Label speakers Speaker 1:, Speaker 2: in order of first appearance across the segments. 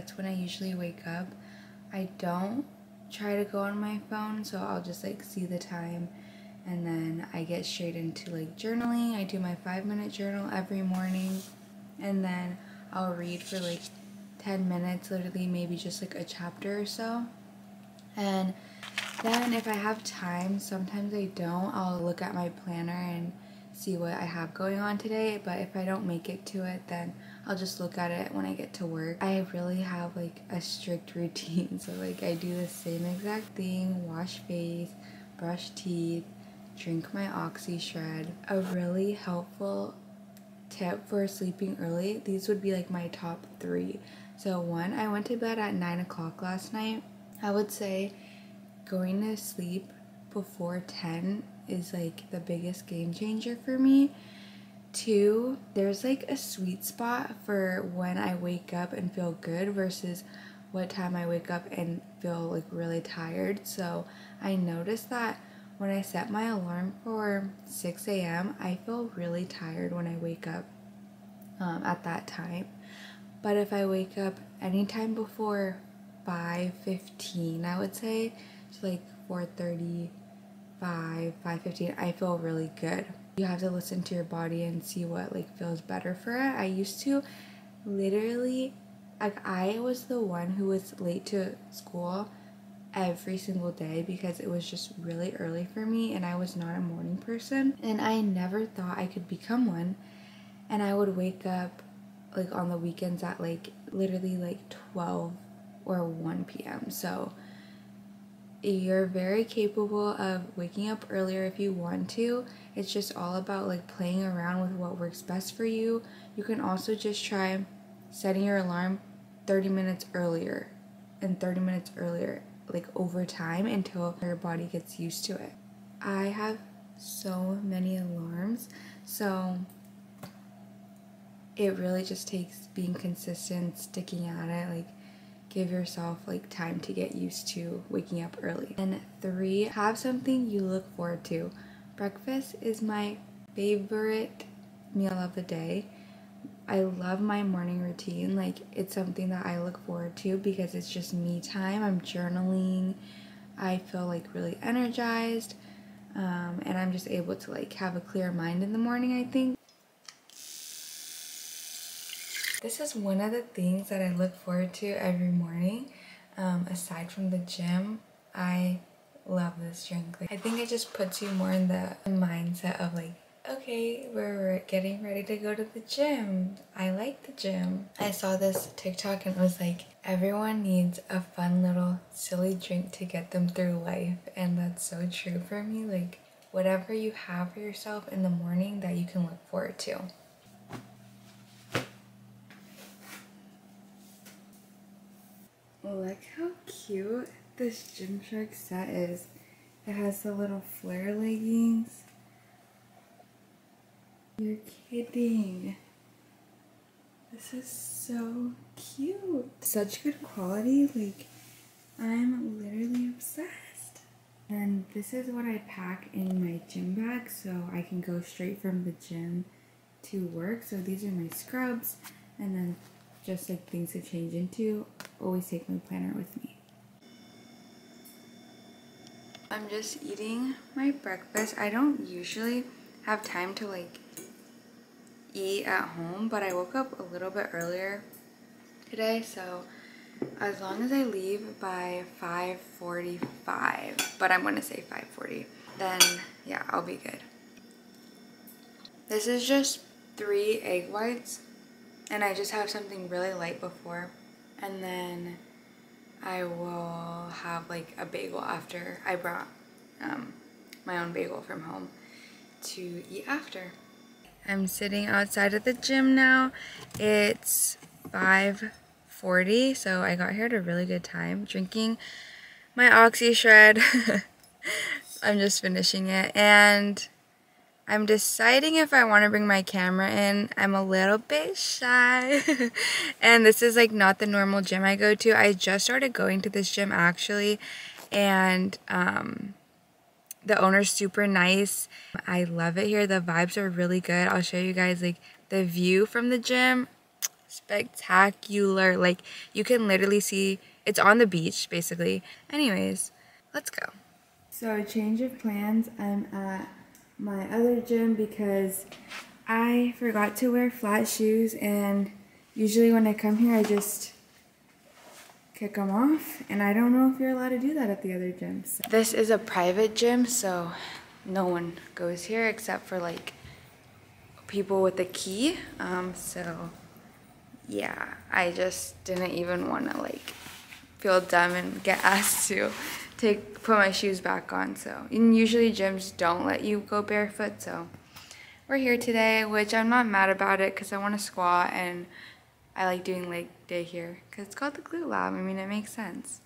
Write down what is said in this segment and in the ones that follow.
Speaker 1: that's when I usually wake up. I don't try to go on my phone, so I'll just like see the time and then I get straight into like journaling. I do my five minute journal every morning and then I'll read for like 10 minutes, literally, maybe just like a chapter or so. And then if I have time, sometimes I don't, I'll look at my planner and see what I have going on today. But if I don't make it to it, then I'll just look at it when I get to work. I really have like a strict routine. So like I do the same exact thing, wash face, brush teeth, drink my Oxy Shred. A really helpful tip for sleeping early, these would be like my top three. So one, I went to bed at 9 o'clock last night. I would say going to sleep before 10 is like the biggest game changer for me. Two, there's like a sweet spot for when I wake up and feel good versus what time I wake up and feel like really tired. So I noticed that when I set my alarm for 6 a.m., I feel really tired when I wake up um, at that time. But if I wake up anytime before 5.15, I would say, so like 4.35, 5.15, I feel really good. You have to listen to your body and see what like feels better for it. I used to literally, like I was the one who was late to school every single day because it was just really early for me and I was not a morning person and I never thought I could become one and I would wake up like on the weekends at like literally like 12 or 1 p.m. So you're very capable of waking up earlier if you want to. It's just all about like playing around with what works best for you. You can also just try setting your alarm 30 minutes earlier and 30 minutes earlier like over time until your body gets used to it. I have so many alarms, so it really just takes being consistent, sticking at it, like give yourself like time to get used to waking up early. And three, have something you look forward to. Breakfast is my favorite meal of the day. I love my morning routine. Like, it's something that I look forward to because it's just me time. I'm journaling. I feel like really energized. Um, and I'm just able to like have a clear mind in the morning, I think. This is one of the things that I look forward to every morning. Um, aside from the gym, I love this drink. Like, I think it just puts you more in the mindset of like okay, we're getting ready to go to the gym. I like the gym. I saw this TikTok and it was like, everyone needs a fun little silly drink to get them through life. And that's so true for me. Like, whatever you have for yourself in the morning that you can look forward to. Look how cute this Gymshark set is. It has the little flare leggings you're kidding. This is so cute. Such good quality. Like, I'm literally obsessed. And this is what I pack in my gym bag so I can go straight from the gym to work. So these are my scrubs and then just like things to change into. Always take my planner with me. I'm just eating my breakfast. I don't usually have time to like eat at home, but I woke up a little bit earlier today, so as long as I leave by 5.45, but I'm to say 5.40, then yeah, I'll be good. This is just three egg whites, and I just have something really light before, and then I will have like a bagel after I brought um, my own bagel from home to eat after. I'm sitting outside of the gym now. It's 5.40, so I got here at a really good time, drinking my Oxy Shred. I'm just finishing it, and I'm deciding if I want to bring my camera in. I'm a little bit shy, and this is like not the normal gym I go to. I just started going to this gym actually, and um, the owner's super nice. I love it here. The vibes are really good. I'll show you guys like the view from the gym. spectacular. Like you can literally see it's on the beach basically. Anyways, let's go. So a change of plans. I'm at my other gym because I forgot to wear flat shoes and usually when I come here I just kick them off and I don't know if you're allowed to do that at the other gyms. This is a private gym so no one goes here except for like people with a key um, so yeah I just didn't even want to like feel dumb and get asked to take put my shoes back on so. And usually gyms don't let you go barefoot so we're here today which I'm not mad about it because I want to squat and I like doing leg day here because it's called the glute lab. I mean it makes sense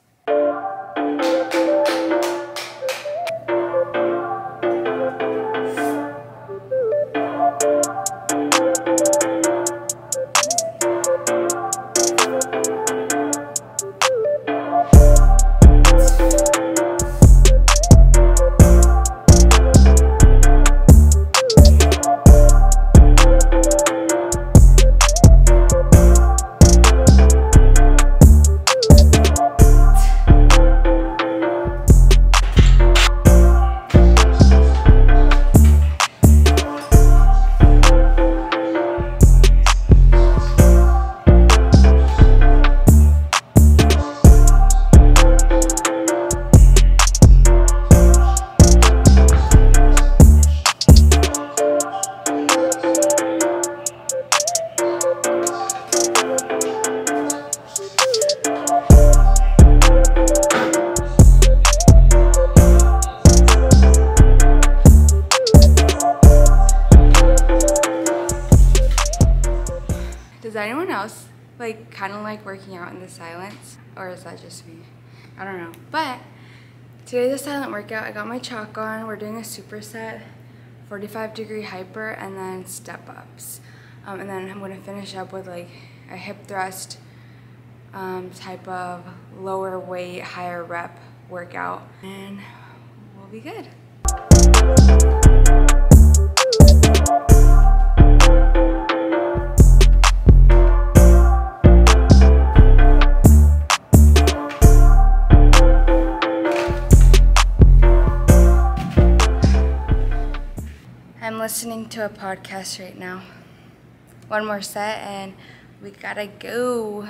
Speaker 1: like kind of like working out in the silence? Or is that just me? I don't know. But today's a silent workout. I got my chalk on. We're doing a superset, 45 degree hyper, and then step ups. Um, and then I'm gonna finish up with like a hip thrust um, type of lower weight, higher rep workout. And we'll be good. Listening to a podcast right now. One more set and we gotta go.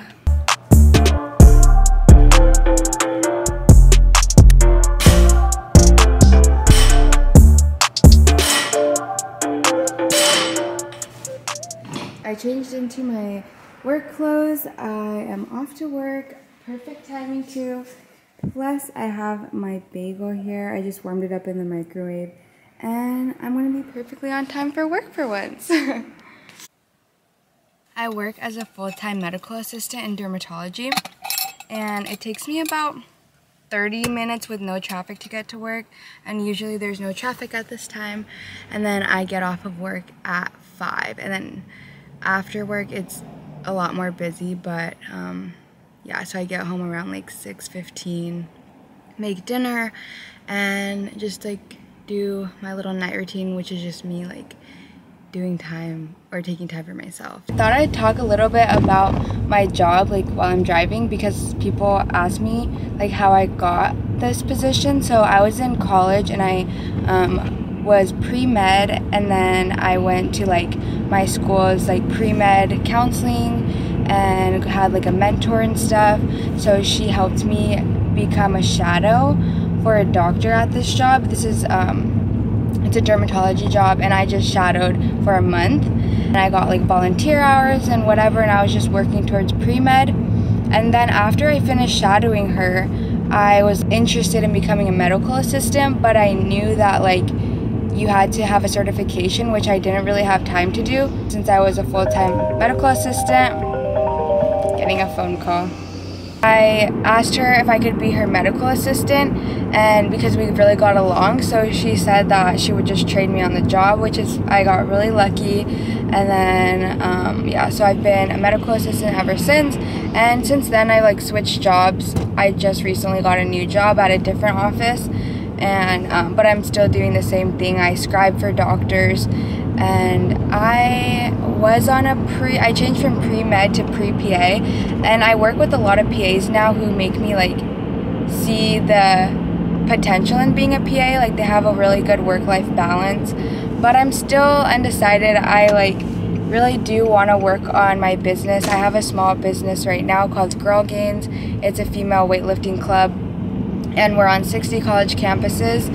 Speaker 1: I changed into my work clothes. I am off to work. Perfect timing too. Plus I have my bagel here. I just warmed it up in the microwave and I'm gonna be perfectly on time for work for once. I work as a full-time medical assistant in dermatology and it takes me about 30 minutes with no traffic to get to work and usually there's no traffic at this time and then I get off of work at 5 and then after work it's a lot more busy but um, yeah so I get home around like 6.15 make dinner and just like do my little night routine, which is just me like doing time or taking time for myself. I thought I'd talk a little bit about my job like while I'm driving because people ask me like how I got this position. So I was in college and I um, was pre-med and then I went to like my school's like pre-med counseling and had like a mentor and stuff. So she helped me become a shadow for a doctor at this job. This is um, it's a dermatology job, and I just shadowed for a month, and I got like volunteer hours and whatever, and I was just working towards pre med. And then after I finished shadowing her, I was interested in becoming a medical assistant, but I knew that like you had to have a certification, which I didn't really have time to do since I was a full time medical assistant. Getting a phone call. I asked her if I could be her medical assistant, and because we really got along, so she said that she would just train me on the job, which is I got really lucky. And then um, yeah, so I've been a medical assistant ever since. And since then, I like switched jobs. I just recently got a new job at a different office, and um, but I'm still doing the same thing. I scribe for doctors, and I was on a pre I changed from pre-med to pre-PA and I work with a lot of PAs now who make me like see the potential in being a PA like they have a really good work-life balance. But I'm still undecided. I like really do want to work on my business. I have a small business right now called Girl Gains. It's a female weightlifting club. And we're on 60 college campuses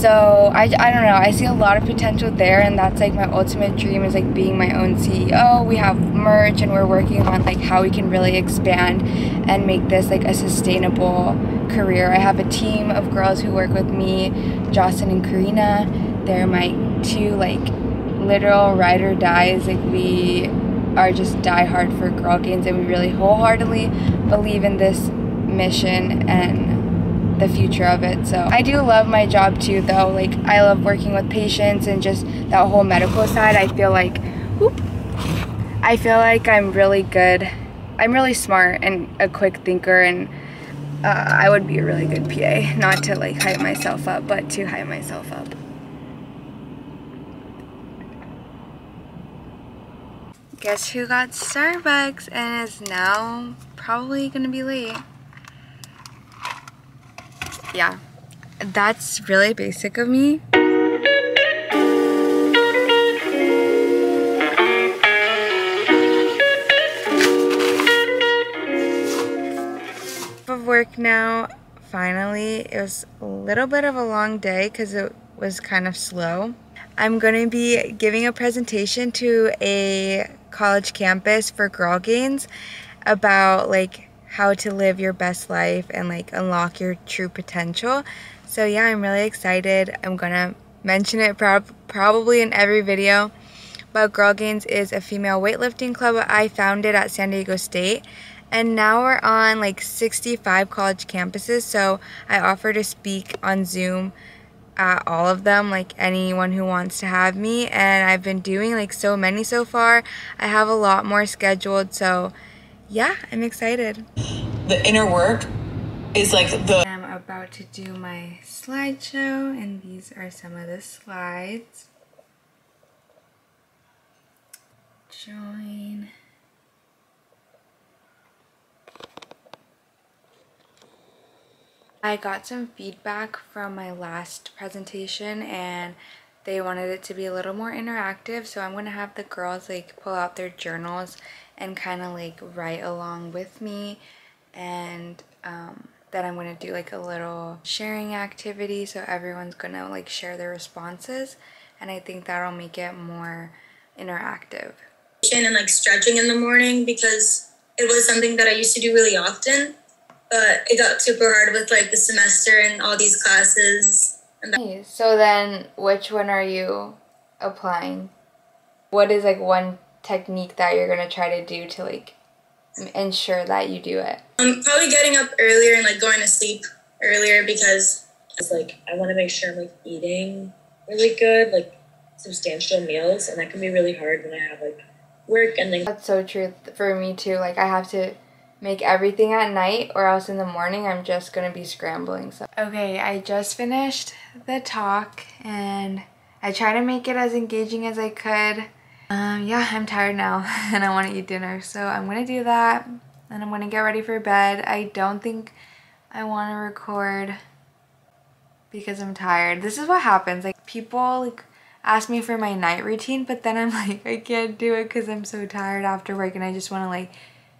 Speaker 1: so I, I don't know. I see a lot of potential there and that's like my ultimate dream is like being my own ceo we have merch and we're working on like how we can really expand and make this like a sustainable career. I have a team of girls who work with me jocelyn and karina. They're my two like literal ride or dies. Like we are just die hard for girl gains and we really wholeheartedly believe in this mission and the future of it. So I do love my job too though. Like I love working with patients and just that whole medical side. I feel like whoop, I feel like I'm really good. I'm really smart and a quick thinker and uh, I would be a really good PA. Not to like hype myself up, but to hype myself up. Guess who got Starbucks and is now probably gonna be late yeah, that's really basic of me. of work now finally it was a little bit of a long day because it was kind of slow i'm going to be giving a presentation to a college campus for girl gains about like how to live your best life and like unlock your true potential. So yeah, I'm really excited. I'm gonna mention it prob probably in every video. But Girl Gains is a female weightlifting club I founded at San Diego State. And now we're on like 65 college campuses. So I offer to speak on Zoom at all of them, like anyone who wants to have me. And I've been doing like so many so far. I have a lot more scheduled. So yeah, I'm excited.
Speaker 2: The inner work is like the.
Speaker 1: I'm about to do my slideshow, and these are some of the slides. Join. I got some feedback from my last presentation and they wanted it to be a little more interactive so I'm going to have the girls like pull out their journals and kind of like write along with me and um, then I'm to do like a little sharing activity so everyone's going to like share their responses and I think that'll make it more interactive.
Speaker 3: And like stretching in the morning because it was something that I used to do really often but it got super hard with like the semester and all these classes.
Speaker 1: so then which one are you applying? What is like one technique that you're gonna try to do to like ensure that you do it?
Speaker 3: I'm probably getting up earlier and like going to sleep earlier because
Speaker 4: it's like I want to make sure I'm like eating really good, like substantial meals, and that can be really hard when I have like work and then.
Speaker 1: That's so true for me too. Like I have to make everything at night or else in the morning I'm just gonna be scrambling. So okay, I just finished the talk and I try to make it as engaging as I could. Um, yeah, I'm tired now and I want to eat dinner. So I'm going to do that and I'm going to get ready for bed. I don't think I want to record because I'm tired. This is what happens. Like people like ask me for my night routine, but then I'm like, I can't do it because I'm so tired after work and I just want to like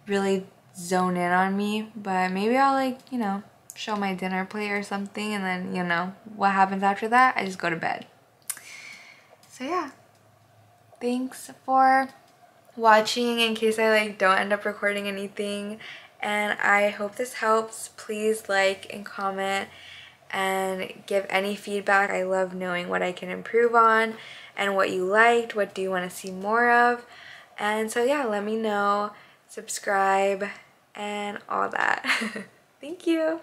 Speaker 1: really zone in on me. But maybe I'll like, you know, show my dinner plate or something and then, you know, what happens after that? I just go to bed. So yeah thanks for watching in case I like don't end up recording anything. And I hope this helps. Please like and comment and give any feedback. I love knowing what I can improve on and what you liked. What do you want to see more of? And so yeah let me know. Subscribe and all that. Thank you